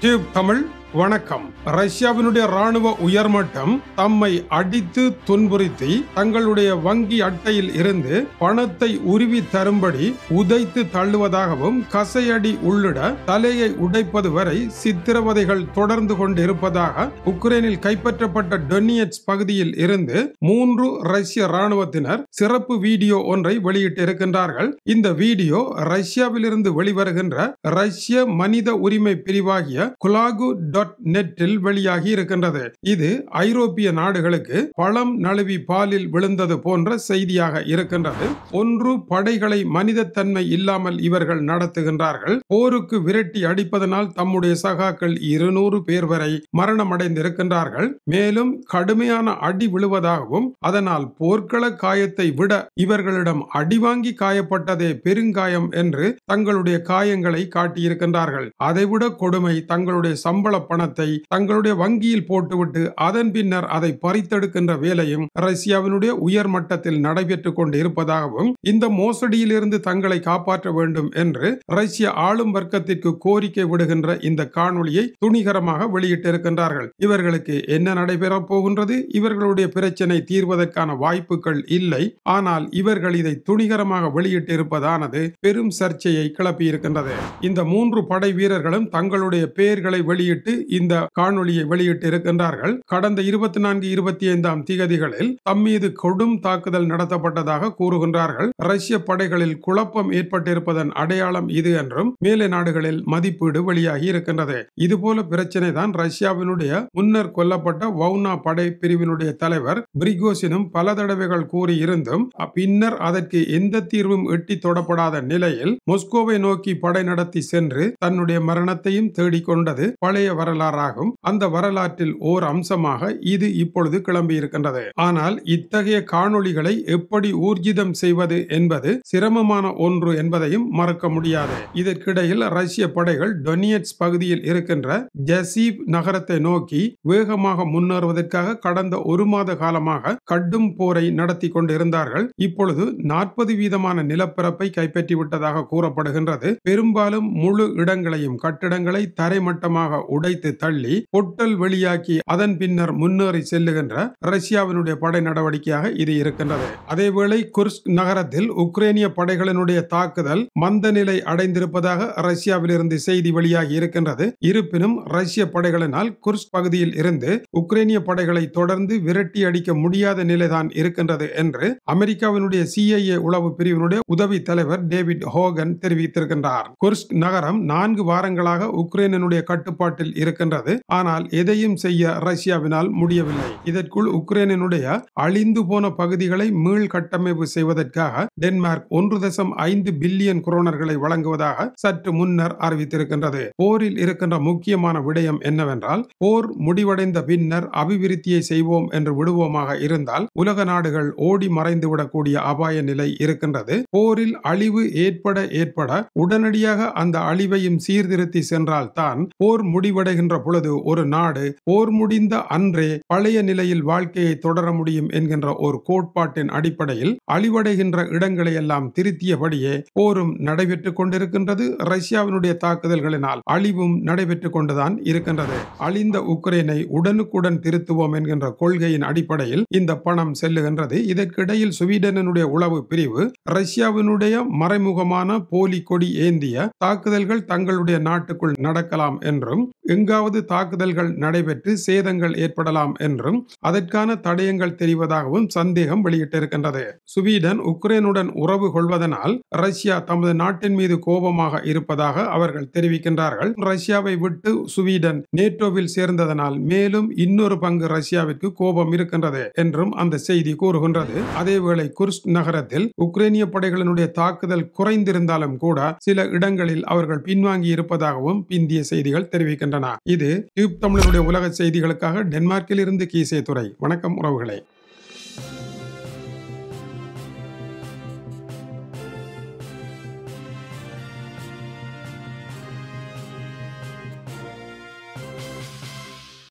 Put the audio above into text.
Tube Tamil வணக்கம். ரஷ்யாவினுடைய ராணுவ உயர்மட்டம் தம்மை அடித்து துன்புறுத்தி தங்களுடைய வங்கி அட்டையில் இருந்து பணத்தை உருவி தரும்படி உதைத்து தள்ளுவதாகவும் கசையடி உள்ளிட தலையை உடைப்பது வரை சித்திரவதைகள் தொடர்ந்து கொண்டிருப்பதாக உக்ரைனில் கைப்பற்றப்பட்ட டொனியட்ஸ் பகுதியில் இருந்து மூன்று ரஷ்ய ராணுவத்தினர் சிறப்பு வீடியோ ஒன்றை வெளியிட்டிருக்கின்றார்கள். இந்த வீடியோ ரஷ்யாவிலிருந்து வெளிவருகின்ற ரஷ்ய மனித உரிமை பிரிவாகிய குலாகு டாட் நெட்டில் வெளியாகி இருக்கின்றது. இது ஐரோப்பிய நாடுகளுக்கு பழம் நழுவி பாலில் விழுந்தது போன்ற செய்தியாக இருக்கின்றது. ஒன்று படைகளை மனிதத்தன்மை இல்லாமல் இவர்கள் நடத்துகின்றார்கள். போருக்கு விரட்டி அடிப்பதனால் தம்முடைய சகாக்கள் இருநூறு பேர் வரை மரணமடைந்திருக்கின்றார்கள். மேலும் கடுமையான அடி விழுவதாகவும் அதனால் போர்க்கள காயத்தை விட இவர்களிடம் அடி வாங்கி காயப்பட்டதே பெருங்காயம் என்று தங்களுடைய காயங்களை காட்டியிருக்கின்றார்கள். அதைவிட கொடுமை தங்களுடைய சம்பள பணத்தை தங்களுடைய வங்கியில் போட்டுவிட்டு அதன் பின்னர் அதை பறித்தெடுக்கின்ற வேலையும் ரஷ்யாவினுடைய உயர் மட்டத்தில் நடைபெற்றுக் கொண்டு இருப்பதாகவும் இந்த மோசடியிலிருந்து தங்களை காப்பாற்ற வேண்டும் என்று ரஷ்ய ஆளும் வர்க்கத்திற்கு கோரிக்கை விடுகின்ற இந்த காணொலியை துணிகரமாக வெளியிட்டிருக்கின்றார்கள். இவர்களுக்கு என்ன நடைபெறப் போகின்றது? இவர்களுடைய பிரச்சனை தீர்வதற்கான வாய்ப்புகள் இல்லை. ஆனால் இவர்கள் இதை துணிகரமாக வெளியிட்டிருப்பதானது பெரும் சர்ச்சையை கிளப்பியிருக்கின்றது. இந்த மூன்று படை வீரர்களும் தங்களுடைய பெயர்களை வெளியிட்டு இந்த காணொளியை வெளியிட்டு இருக்கின்றார்கள் கடந்த இருபத்தி நான்கு இருபத்தி ஐந்தாம் திகதிகளில் தம்மீது கொடும் தாக்குதல் நடத்தப்பட்டதாக கூறுகின்றார்கள். ரஷ்ய படைகளில் குழப்பம் ஏற்பட்டிருப்பதன் அடையாளம் இது என்றும் மேலை நாடுகளில் மதிப்பீடு வெளியாகி இருக்கின்றது. இதுபோல பிரச்சனை தான் ரஷ்யாவினுடைய முன்னர் கொல்லப்பட்ட வவுனா படை பிரிவினுடைய தலைவர் பிரிகோசினும் பல தடவைகள் கூறியிருந்தும் பின்னர் அதற்கு எந்த தீர்வும் எட்டி தொடப்படாத நிலையில் மொஸ்கோவை நோக்கி படை நடத்தி சென்று தன்னுடைய மரணத்தையும் தேடிக்கொண்டது பழைய வரலாறாகும். அந்த வரலாற்றில் ஓர் அம்சமாக இது இப்பொழுது கிளம்பி இருக்கின்றது ஆனால் இத்தகைய காணொளிகளை எப்படி ஊர்ஜிதம் செய்வது என்பது சிரமமான ஒன்று என்பதையும் மறக்க முடியாது. இதற்கிடையில் ரஷ்ய படைகள் டொனியட்ஸ் பகுதியில் இருக்கின்ற ஜசீப் நகரத்தை நோக்கி வேகமாக முன்னேறுவதற்காக கடந்த ஒரு மாத காலமாக கடும் போரை நடத்தி கொண்டிருந்தார்கள். இப்பொழுது நாற்பது வீதமான நிலப்பரப்பை கைப்பற்றி விட்டதாக கூறப்படுகின்றது. பெரும்பாலும் முழு இடங்களையும் கட்டிடங்களை தரைமட்டமாக உடை உடைத்து தள்ளி பொட்டல் வெளியாக்கி அதன் பின்னர் முன்னேறி செல்லுகின்ற ரஷ்யாவினுடைய படை நடவடிக்கையாக இது இருக்கின்றது. அதேவேளை குர்ஸ்க் நகரத்தில் உக்ரைனிய படைகளினுடைய தாக்குதல் மந்த நிலை அடைந்திருப்பதாக ரஷ்யாவிலிருந்து செய்தி வெளியாகி இருக்கின்றது. இருப்பினும் ரஷ்ய படைகளினால் குர்ஸ்க் பகுதியில் இருந்து உக்ரைனிய படைகளை தொடர்ந்து விரட்டி அடிக்க முடியாத நிலைதான் இருக்கின்றது என்று அமெரிக்காவினுடைய சிஐஏ உளவு பிரிவினுடைய உதவி தலைவர் டேவிட் ஹோகன் தெரிவித்திருக்கின்றார். குர்ஸ்க் நகரம் நான்கு வாரங்களாக உக்ரைனுடைய கட்டுப்பாட்டில் இருக்கின்றது. ஆனால் எதையும் செய்ய ரஷ்யாவினால் முடியவில்லை. இதற்குள் உக்ரைனினுடைய அழிந்து போன பகுதிகளை மீள் கட்டமைப்பு செய்வதற்காக டென்மார்க் ஒன்று தசம் ஐந்து பில்லியன் குரோனர்களை வழங்குவதாக சற்று முன்னர் அறிவித்திருக்கின்றது. போரில் இருக்கின்ற முக்கியமான விடயம் என்னவென்றால் போர் முடிவடைந்த பின்னர் அபிவிருத்தியை செய்வோம் என்று விடுவோமாக இருந்தால் உலக நாடுகள் ஓடி மறைந்துவிடக்கூடிய அபாய நிலை இருக்கின்றது. போரில் அழிவு ஏற்பட ஏற்பட உடனடியாக அந்த அழிவையும் சீர்திருத்தி சென்றால் தான் போர் முடிவடைகின்ற பொழுது ஒரு நாடு போர் முடிந்த அன்றே பழைய நிலையில் வாழ்க்கையை தொடர முடியும் என்கின்ற ஒரு கோட்பாட்டின் அடிப்படையில் அழிவடைகின்ற இடங்களை எல்லாம் திருத்தியபடியே போரும் நடைபெற்றுக் கொண்டிருக்கின்றது. ரஷ்யாவினுடைய தாக்குதல்களினால் அழிவும் நடைபெற்றுக் கொண்டுதான் இருக்கின்றது. அழிந்த உக்ரைனை உடனுக்குடன் திருத்துவோம் என்கின்ற கொள்கையின் அடிப்படையில் இந்த பணம் செல்லுகின்றது. இதற்கிடையில் சுவீடனுடைய உளவு பிரிவு ரஷ்யாவினுடைய மறைமுகமான போலி கொடி ஏந்திய தாக்குதல்கள் தங்களுடைய நாட்டுக்குள் நடக்கலாம் என்றும் எங்காவது தாக்குதல்கள் நடைபெற்று சேதங்கள் ஏற்படலாம் என்றும் அதற்கான தடயங்கள் தெரிவதாகவும் சந்தேகம் வெளியிட்டிருக்கின்றது. சுவீடன் உக்ரைனுடன் உறவு கொள்வதனால் ரஷ்யா தமது நாட்டின் மீது கோபமாக இருப்பதாக அவர்கள் தெரிவிக்கின்றார்கள். ரஷ்யாவை விட்டு சுவீடன் நேட்டோவில் சேர்ந்ததனால் மேலும் இன்னொரு பங்கு ரஷ்யாவிற்கு கோபம் இருக்கின்றது என்றும் அந்த செய்தி கூறுகின்றது. அதேவேளை குர்ஸ்க் நகரத்தில் உக்ரைனிய படைகளினுடைய தாக்குதல் குறைந்திருந்தாலும் கூட சில இடங்களில் அவர்கள் பின்வாங்கி இருப்பதாகவும் பிந்திய செய்திகள் தெரிவிக்கின்றன. இது டியூப் தமிழருடைய உலக செய்திகளுக்காக டென்மார்க்கில் இருந்து கீசே துறை வணக்கம் உறவுகளை.